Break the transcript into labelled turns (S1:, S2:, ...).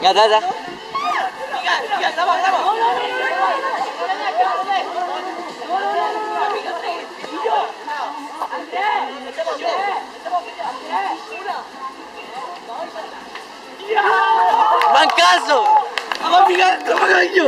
S1: Ya, da, da. Mancaso!
S2: Ma mica, ma io!